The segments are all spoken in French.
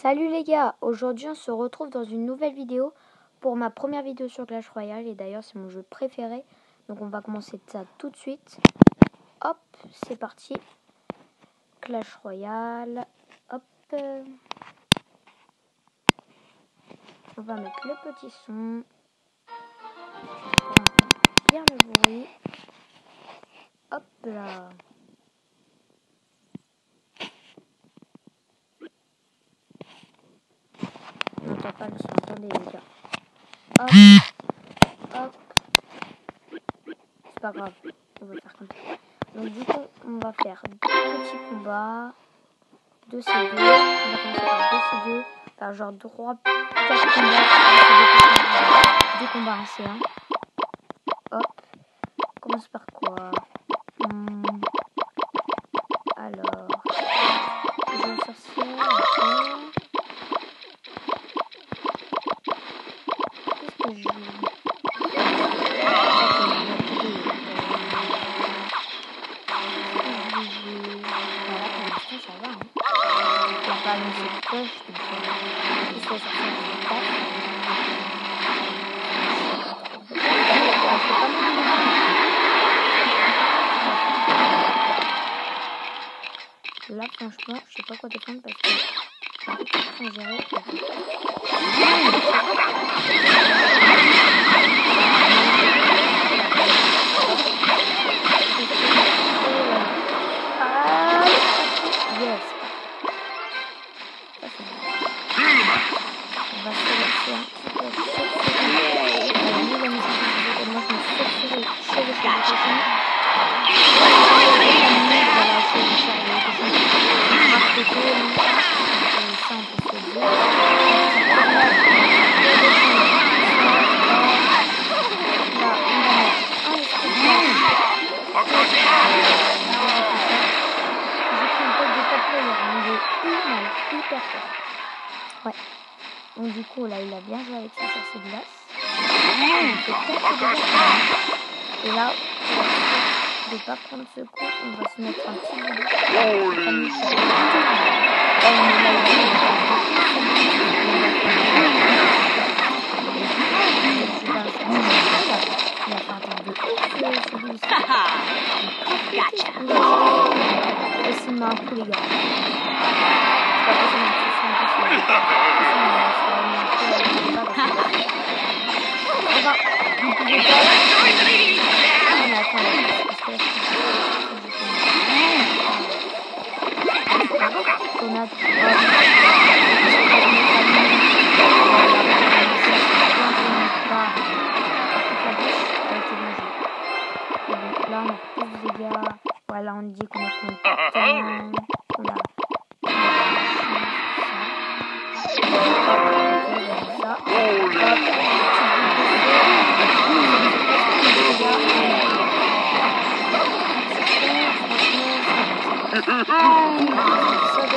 Salut les gars, aujourd'hui on se retrouve dans une nouvelle vidéo pour ma première vidéo sur Clash Royale et d'ailleurs c'est mon jeu préféré donc on va commencer ça tout de suite. Hop, c'est parti. Clash Royale, hop. On va mettre le petit son. Bien le. Hop là. Pas le. Attendez, les gars. Hop. Hop. C'est pas grave. On va faire comme ça. Donc, du coup, on va faire deux petits combats. Deux C2. On va commencer par deux C2. Faire genre trois, quatre combats. Deux combats en C1. Je sais pas quoi défendre parce que. De ne pas prendre ce coup, on va se mettre un petit bout. Et c'est un coup, les gars. Là, on a plus de dégâts. Voilà, on dit qu'on a content. On a ça Oh,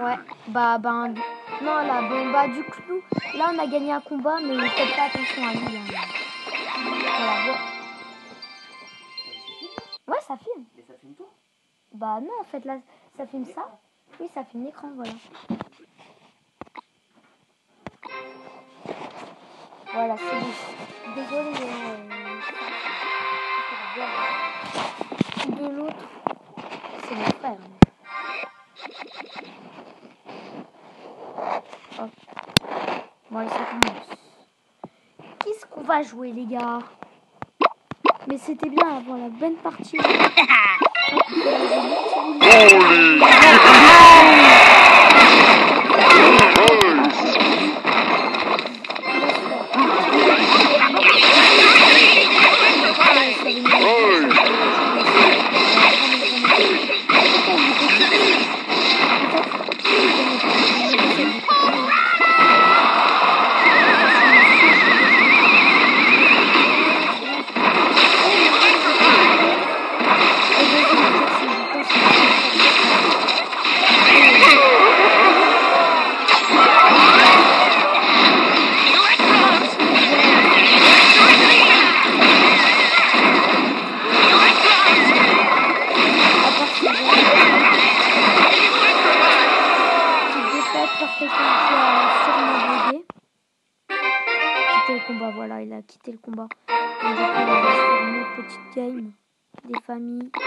Ouais, bah, bah, non, là, bon, bah, du coup, là, on a gagné un combat, mais faites pas attention à lui. Hein. Voilà, Ouais, ça filme. Mais ça filme tout Bah, non, en fait, là, ça filme ça. Oui, ça filme l'écran, voilà. Voilà, c'est bon. Désolé. Euh, de l'autre, c'est mon frère. Bon, allez, ça commence. Qu'est-ce qu'on va jouer, les gars? Mais c'était bien avant la bonne partie. des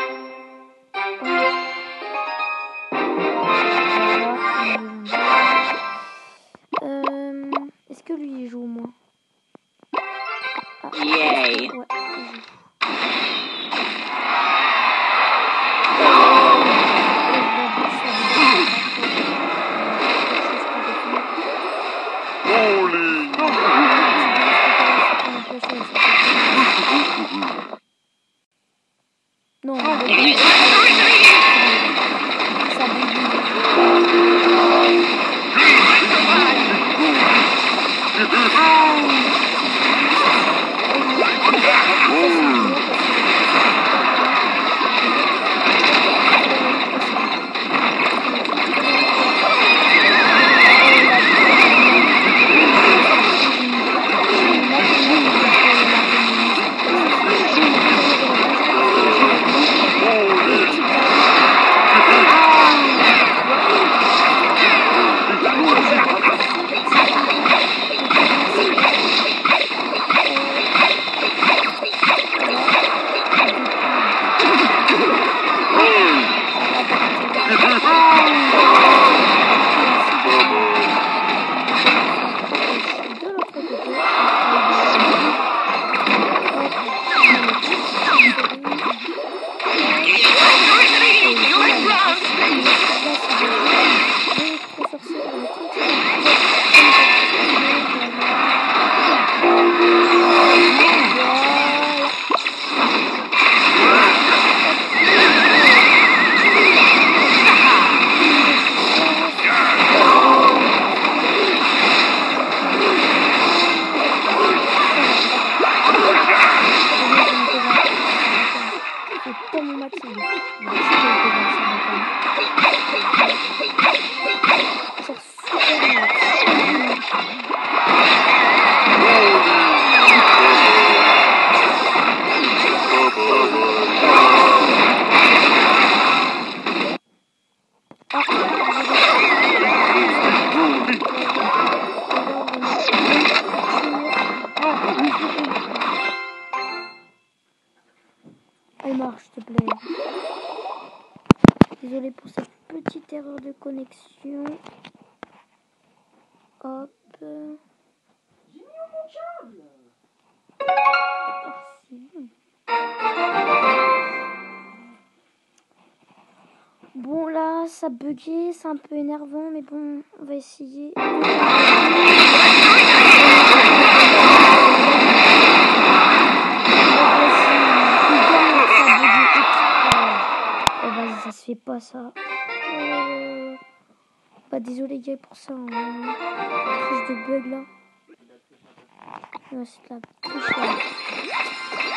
connexion. Hop. Bon là, ça bugué, c'est un peu énervant, mais bon, on va essayer. ça se fait pas ça. Euh... Bah désolé gars pour ça. Hein. Triche de bug là. Ouais, c'est la triche là.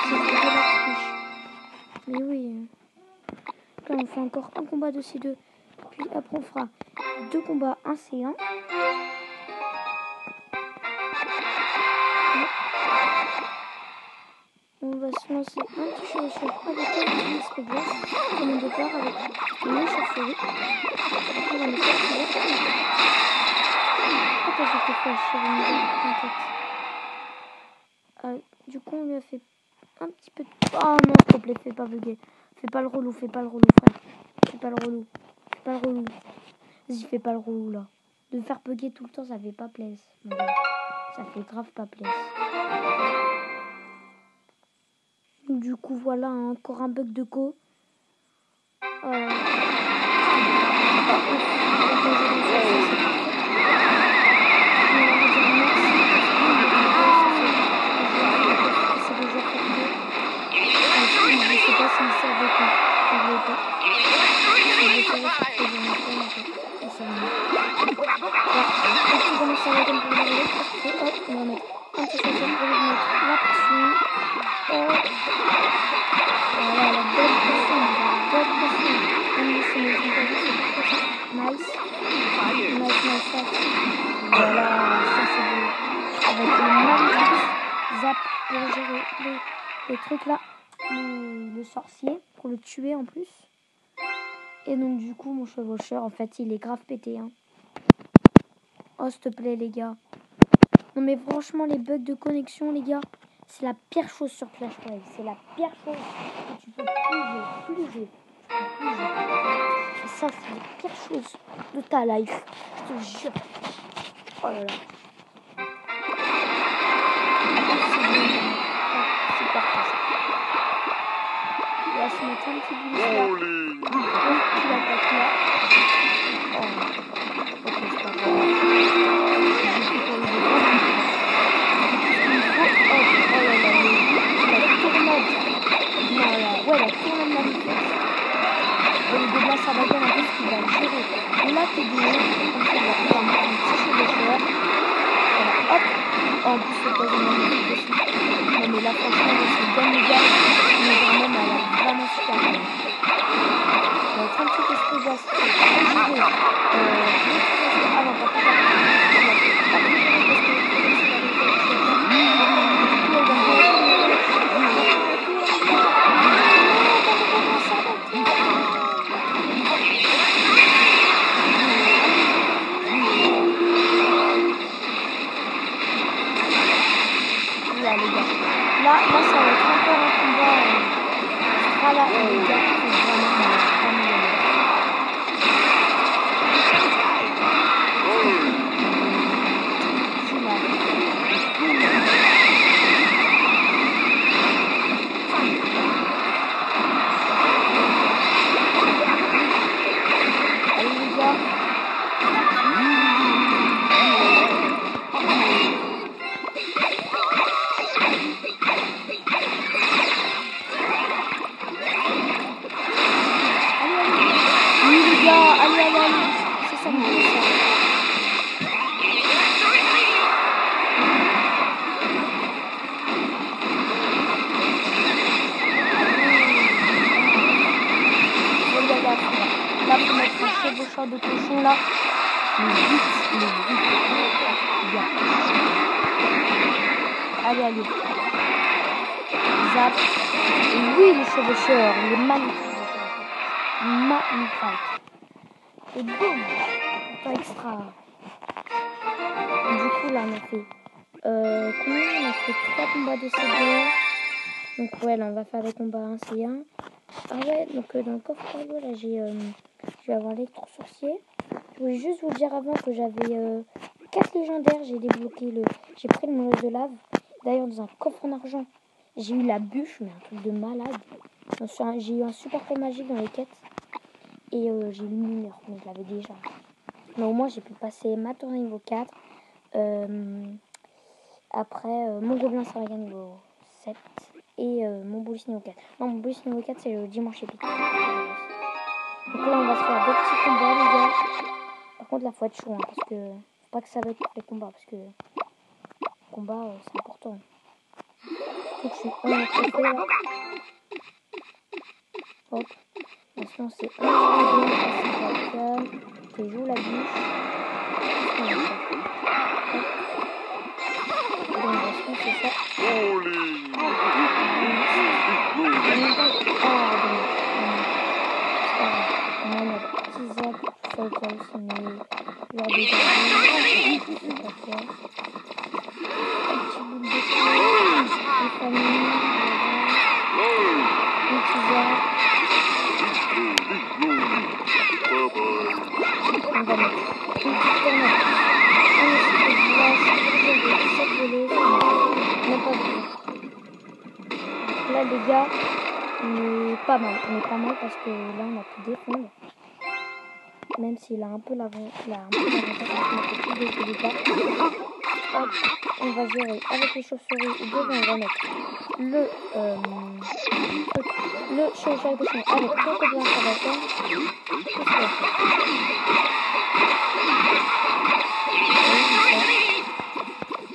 C'est la triche. Mais oui. Là on fait encore un combat de C2. Puis après on fera deux combats 1 C1. On va se lancer un petit chevaucheur avec un petit spédias comme au départ avec une chauve-souris. On va mettre ça Pourquoi j'ai fait sur une tête Euh, du coup, on lui a fait un petit peu de... Oh non, s'il te plaît, fais pas bugger. Fais pas le relou, fais pas le relou, frère. Fais pas le relou. Fais pas le relou. Vas-y, fais pas le relou, là. De faire bugger tout le temps, ça fait pas plaisir. Ça fait grave pas plaisir. Du coup, voilà, encore un bug de go. Euh... là, le, sorcier, pour le tuer en plus. Et donc du coup, mon chevaucheur, en fait, il est grave pété. Hein. Oh, s'il te plaît, les gars. Non mais franchement, les bugs de connexion, les gars, c'est la pire chose sur Clash Royale. C'est la pire chose que tu peux plus jouer, ça, c'est la pire chose de ta life. Je te jure. Oh là là. Se mettre un petit boost là. Oh, il attaque là. Oh. Ok, c'est pas grave. J'ai fait pour le défendre. Il faut... Oh, oh là là, la tournade. Non, la... Ouais, la tournade magnifique. Et le dégât ça va bien en plus qu'il va gérer. Là, t'es doué. Comme ça, il va un petit cheveu. Voilà, hop. Oh, en plus. Là mettre le chevaucheur de cochon là. Le vite, le vite. Bien. Allez, allez. Zap. Et oui, le chevaucheur, est magnifique. Magnifique. Et boum, pas extra. Du coup, là, on a fait. Euh, combien? On a fait 3 combats de C2. Donc, ouais, là, on va faire les combats 1 C1. Ah ouais, donc euh, dans le coffre là, j'ai. Euh, je vais avoir l'électro-sorcier. Je voulais juste vous dire avant que j'avais euh, 4 légendaires. J'ai débloqué le. J'ai pris le monstre de lave. D'ailleurs, dans un coffre en argent, j'ai eu la bûche, mais un truc de malade. J'ai eu un super pot magique dans les quêtes. Et euh, j'ai eu une lumière, mais je l'avais déjà. Mais au moins, j'ai pu passer ma tournée niveau 4. Euh, après, euh, mon gobelin sera niveau 7. Et mon bonus niveau 4. Non, mon bonus niveau 4, c'est le dimanche. Donc là, on va se faire deux petits combats, les gars. Par contre, là, faut être chaud, hein, parce que pas que ça va être les combats, parce que le combat, euh, c'est important. Donc, je suis un côté là. Hop. Maintenant, c'est 1, 2, 3, 4, 5, Je joue la bouche. Même s'il a un peu. Il l'avantage parce qu'on a fait dégâts. Hop, on va gérer avec les chauves-souris. Devant, on va mettre le, euh, le de chien avec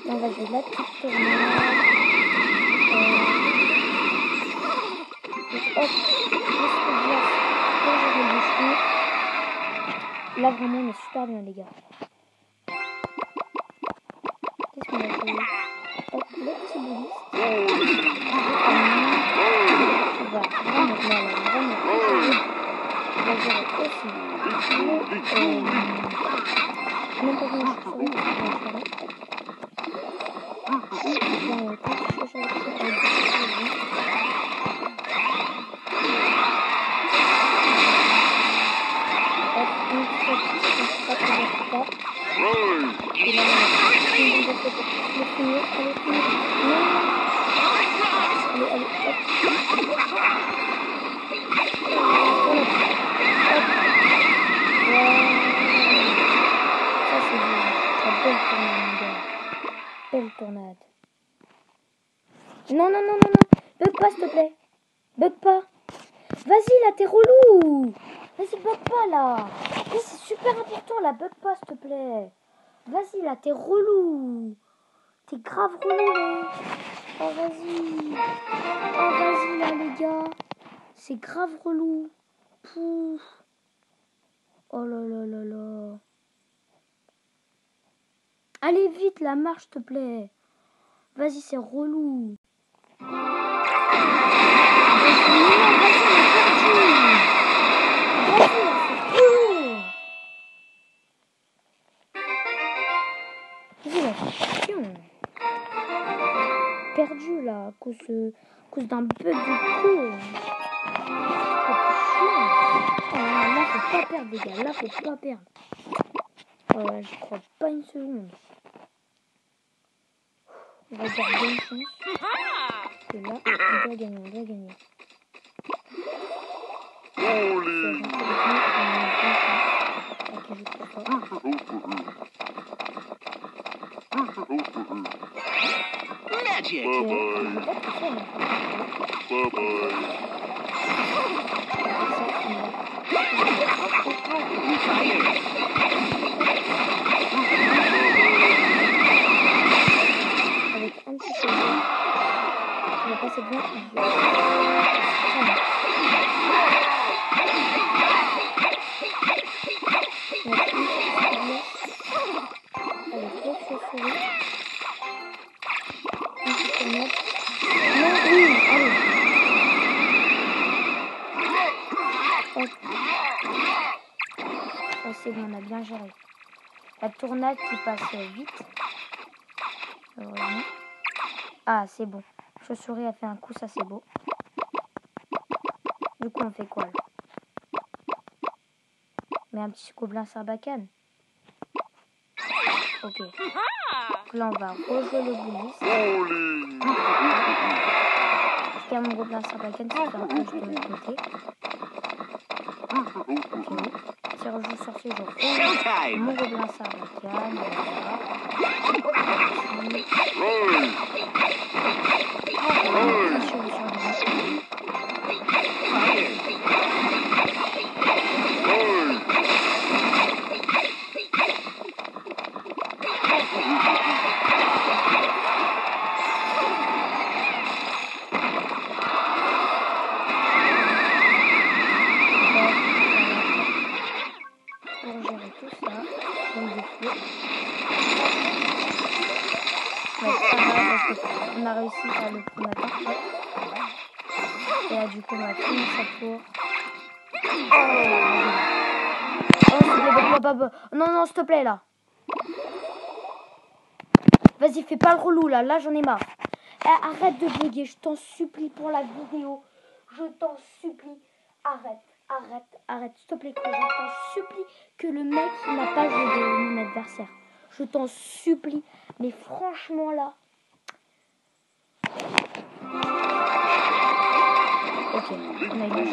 Là, on va la petite. Euh, le glace pour gérer le bouchon. Là, vraiment, on est super bien, les gars. Belle gars. Belle tournade. Non, non, non, non, non. Bug pas, s'il te plaît. Bug pas. Vas-y, là, t'es relou. Vas-y, bug pas, là. C'est super important, là. Bug pas, s'il te plaît. Vas-y, là, t'es relou. T'es grave relou. Oh, vas-y. Oh, vas-y, là, les gars. C'est grave relou. Pouf. Oh là là là là. Allez vite, la marche, te plaît. Vas-y, c'est relou. Perdu. Là, à cause, cause d'un bug de cours. Oh, là, faut pas perdre, les gars. Là, faut pas perdre. Oh, là, je crois pas une seconde. On va garder une chance. Et là, on doit gagner, on doit gagner. C'est gentil avec nous, on a une bonne chance. Ok, je crois pas. Magic. Ok, je vais pas tout passe vite. Ah, c'est bon. Chauve-souris a fait un coup, ça c'est beau. Du coup, on fait quoi là? Mais un petit gobelin sarbacane. Ok. Donc là, on va rejouer le bouliste. Parce a mon gobelin sarbacane, c'est un peu je mettre côté. Ok. Je rejoue Showtime. mon gobelin. Voilà. S'il te plaît, là. Vas-y, fais pas le relou, là. Là, j'en ai marre. Eh, arrête de bugger, je t'en supplie pour la vidéo. Je t'en supplie. Arrête, arrête, arrête. S'il te plaît, que je t'en supplie que le mec n'a pas joué de mon adversaire. Je t'en supplie. Mais franchement, là. Ok, on a eu.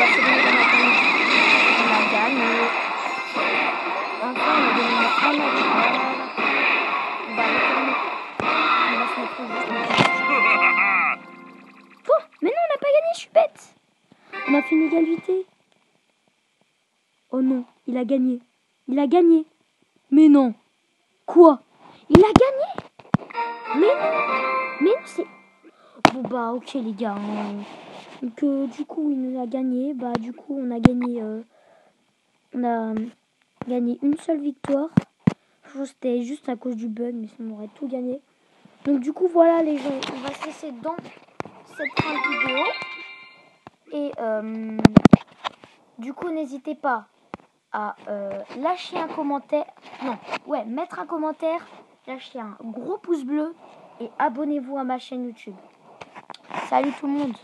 On On a on. On. On on. On fait une égalité. Oh non, il a gagné. Il a gagné. Mais non. Quoi Il a gagné Mais non Mais non, c'est... Bon bah ok les gars. hein. Donc euh, du coup, il nous a gagné. Bah du coup, on a gagné... euh, On a gagné une seule victoire. Je pense que C'était juste à cause du bug, mais sinon on aurait tout gagné. Donc du coup, voilà les gens. On va se laisser dans cette fin de vidéo. Et euh, du coup, n'hésitez pas à euh, lâcher un commentaire. Non, ouais, mettre un commentaire, lâcher un gros pouce bleu et abonnez-vous à ma chaîne YouTube. Salut tout le monde